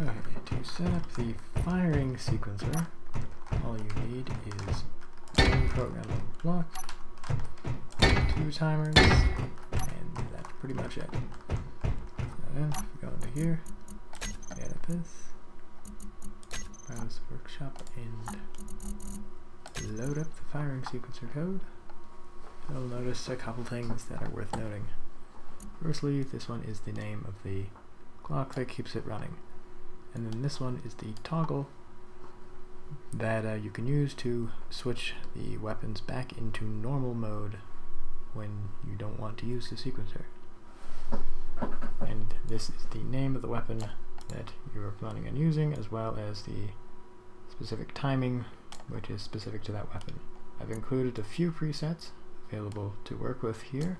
Okay, to set up the firing sequencer, all you need is one programmable block, two timers, and that's pretty much it. Then, if we go into here, edit this, browse workshop, and load up the firing sequencer code, you'll notice a couple things that are worth noting. Firstly, this one is the name of the clock that keeps it running. And then this one is the toggle that uh, you can use to switch the weapons back into normal mode when you don't want to use the sequencer. And this is the name of the weapon that you're planning on using as well as the specific timing which is specific to that weapon. I've included a few presets available to work with here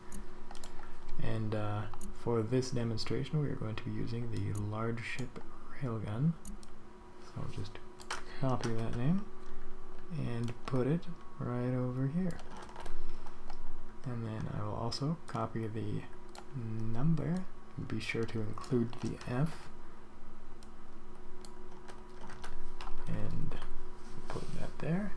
and uh, for this demonstration we are going to be using the large ship railgun. So I'll just copy that name and put it right over here. And then I will also copy the number. Be sure to include the F. And put that there.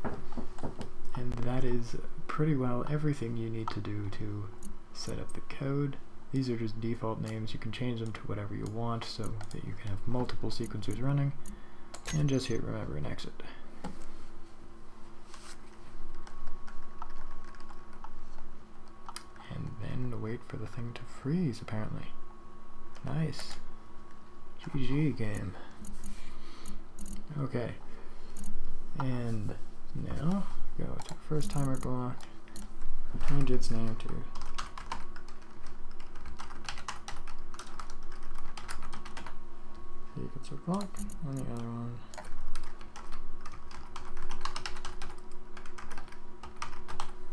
And that is pretty well everything you need to do to set up the code. These are just default names. You can change them to whatever you want so that you can have multiple sequencers running. And just hit remember and exit. And then wait for the thing to freeze, apparently. Nice. GG game. Okay. And now, go to first timer block, change its name to sequencer block, and the other one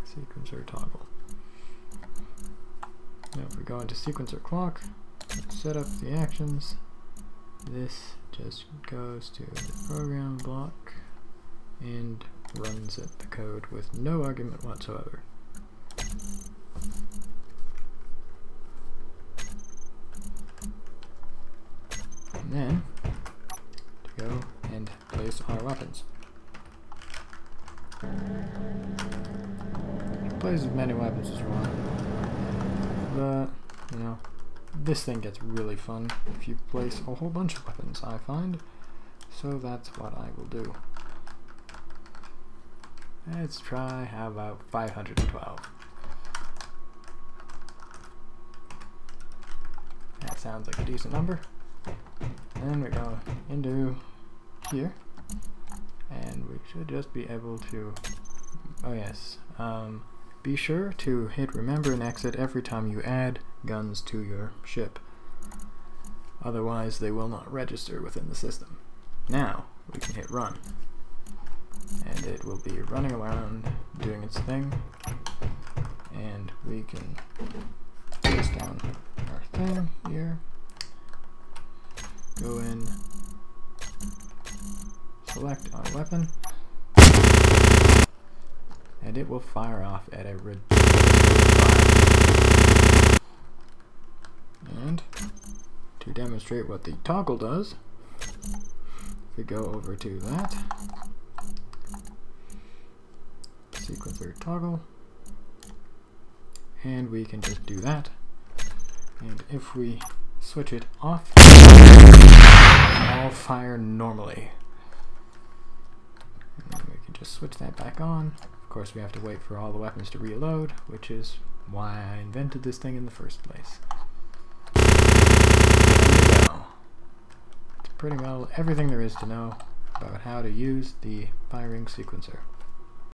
sequencer toggle. Now if we go into sequencer clock, set up the actions, this just goes to the program block and runs it the code with no argument whatsoever. Then to go and place our weapons. Place as many weapons as you want. But, you know, this thing gets really fun if you place a whole bunch of weapons, I find. So that's what I will do. Let's try, how about 512? That sounds like a decent number. And we go into here. And we should just be able to, oh yes, um, be sure to hit remember and exit every time you add guns to your ship. Otherwise they will not register within the system. Now we can hit run. And it will be running around doing its thing. And we can place down our thing here. Go in, select our weapon, and it will fire off at a ridiculous And to demonstrate what the toggle does, if we go over to that, sequencer toggle, and we can just do that. And if we switch it off, all fire normally. And then we can just switch that back on. Of course, we have to wait for all the weapons to reload, which is why I invented this thing in the first place. That's pretty well everything there is to know about how to use the firing sequencer.